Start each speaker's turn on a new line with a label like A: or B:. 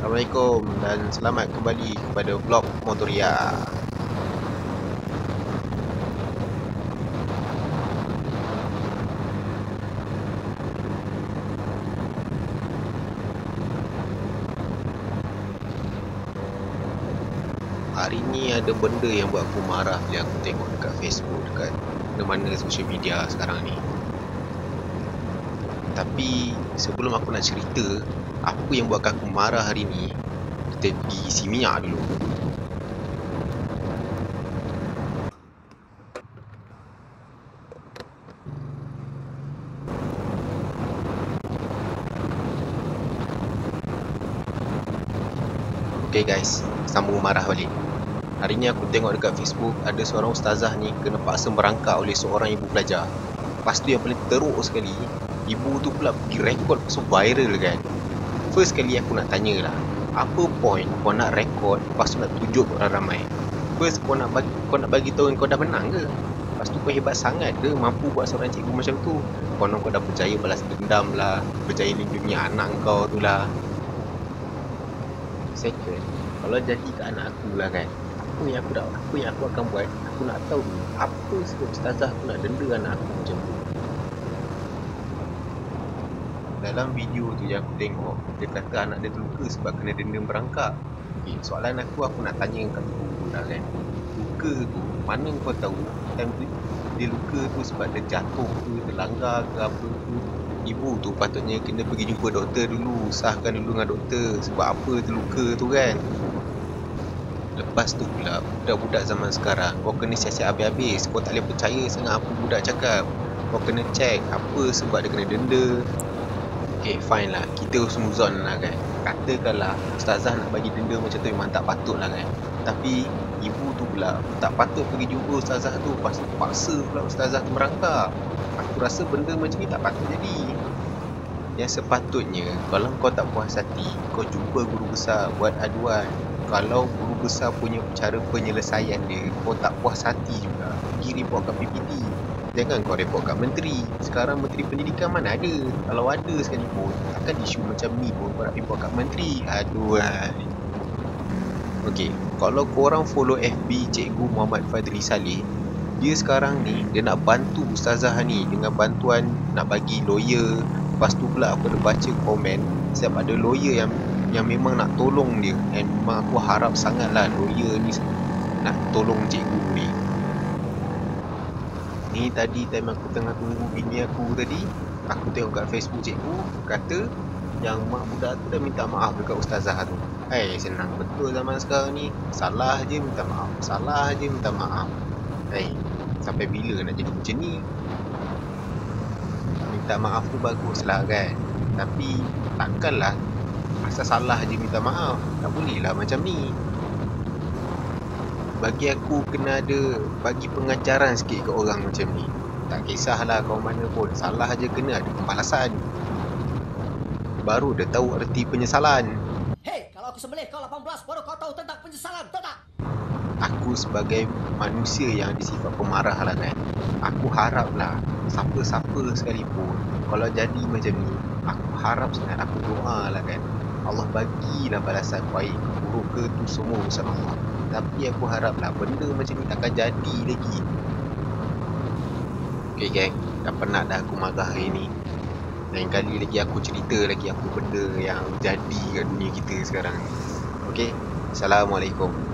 A: Assalamualaikum dan selamat kembali kepada vlog Motoria. Hari ni ada benda yang buat aku marah bila aku tengok dekat Facebook dekat mana-mana social media sekarang ni. Tapi sebelum aku nak cerita apa yang buatkan aku marah hari ni, kita pergi isi minyak dulu. Okay guys, sambung marah balik. Hari ni aku tengok dekat Facebook ada seorang ustazah ni kena paksa merangkak oleh seorang ibu pelajar. Lepas tu yang paling teruk sekali, ibu tu pula pergi rekod pasal viral kan. First kali aku nak tanya lah, apa point kau nak rekod lepas tu nak tunjuk orang ramai? First kau nak bagi kau nak bagi tahu kau dah menang ke? Lepas tu kau hebat sangat ke mampu buat seorang cikgu macam tu? Kau kau dah berjaya balas dendam lah, berjaya lindungi anak kau tu lah. Second, kalau jadi ke anak aku lah kan Apa yang aku nak, apa yang aku akan buat Aku nak tahu apa sebab ustazah aku nak denda anak aku macam tu Dalam video tu yang aku tengok Dia kata anak dia terluka sebab kena denda merangkak okay, Soalan aku, aku nak tanya kat tu lah kan. Luka tu, mana kau tahu Time tu, dia luka tu sebab dia jatuh ke, terlanggar ke apa tu? Ibu tu patutnya kena pergi jumpa doktor dulu sahkan dulu dengan doktor sebab apa terluka tu kan. Lepas tu pula budak-budak zaman sekarang kau kena siasat habis-habis. Kau tak boleh percaya sangat apa budak cakap. Kau kena check apa sebab dia kena denda Okay fine lah. Kita semuzon lah kan. Katakanlah Ustazah nak bagi denda macam tu Memang tak patut lah kan. Tapi Ibu tu pula Tak patut pergi jumpa Ustazah tu. Lepas tu paksa pula Ustazah tu merangkak. Aku rasa benda macam ni tak patut jadi. Yang sepatutnya Kalau kau tak puas hati Kau jumpa guru besar Buat aduan. Kalau guru besar punya cara penyelesaian dia Kau tak puas hati juga Pergi report kat PPT Jangan kau report kat menteri. Sekarang menteri pendidikan mana ada? Kalau ada sekalipun Takkan isu macam ni pun Kau nak report kat menteri. Aduh Okay Kalau korang follow FB Cikgu Muhammad Fadli Saleh Dia sekarang ni Dia nak bantu Ustazah ni Dengan bantuan Nak bagi lawyer. Lepas tu pula aku ada baca komen Sebab ada lawyer yang Yang memang nak tolong dia. And memang aku harap sangat lah Lawyer ni Nak tolong cikgu ni Ni tadi time aku tengah tunggu bini aku tadi Aku tengok kat Facebook cikgu Kata Yang mak budak tu dah minta maaf dekat ustazah tu. Eh senang betul zaman sekarang ni. Salah je minta maaf Salah je minta maaf. Eh Sampai bila nak jadi macam ni? Minta maaf tu bagus lah kan? Tapi Takkanlah Asal salah je minta maaf Tak boleh lah macam ni bagi aku kena ada bagi pengajaran sikit ke orang macam ni. Tak kisahlah kau mana pun. Salah aja kena ada pembalasan. Baru dia tahu erti penyesalan.
B: Hei, kalau aku sembelih kau 18 baru kau tahu tentang penyesalan, tahu tak?
A: aku sebagai manusia yang ada sifat pemarah lah kan. Aku harap lah siapa-siapa sekalipun kalau jadi macam ni aku harap sangat aku doa lah kan. Allah bagilah balasan baik buruk ke tu semua urusan Allah tapi aku harap lah benda macam ni takkan jadi lagi. Okay gang Dah penat dah aku marah hari ni. Lain kali lagi aku cerita lagi apa benda yang jadi kat dunia kita sekarang. Okay Assalamualaikum